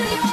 do you.